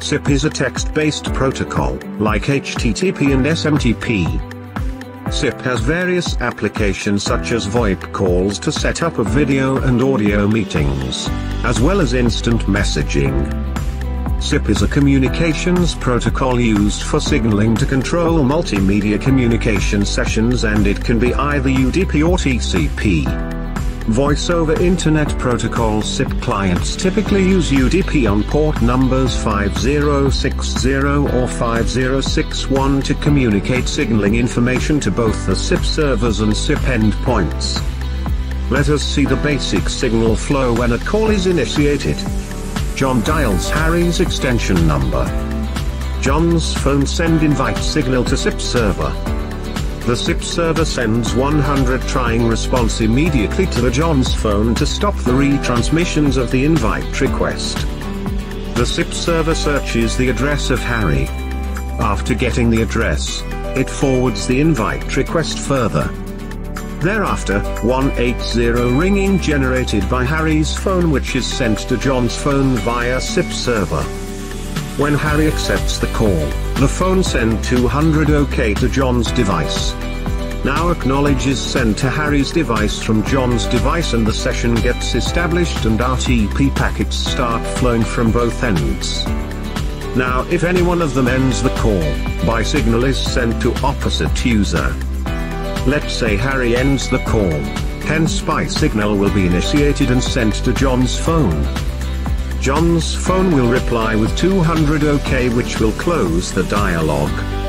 SIP is a text-based protocol, like HTTP and SMTP. SIP has various applications such as VoIP calls to set up a video and audio meetings, as well as instant messaging. SIP is a communications protocol used for signaling to control multimedia communication sessions and it can be either UDP or TCP. Voice over Internet Protocol SIP clients typically use UDP on port numbers 5060 or 5061 to communicate signaling information to both the SIP servers and SIP endpoints. Let us see the basic signal flow when a call is initiated. John dials Harry's extension number. John's phone send invite signal to SIP server. The SIP server sends 100 trying response immediately to the John's phone to stop the retransmissions of the invite request. The SIP server searches the address of Harry. After getting the address, it forwards the invite request further. Thereafter, 180 ringing generated by Harry's phone which is sent to John's phone via SIP server. When Harry accepts the call, the phone send 200 OK to John's device. Now acknowledge is sent to Harry's device from John's device and the session gets established and RTP packets start flowing from both ends. Now if any one of them ends the call, BYE signal is sent to opposite user. Let's say Harry ends the call, hence BYE signal will be initiated and sent to John's phone. John's phone will reply with 200 OK which will close the dialogue.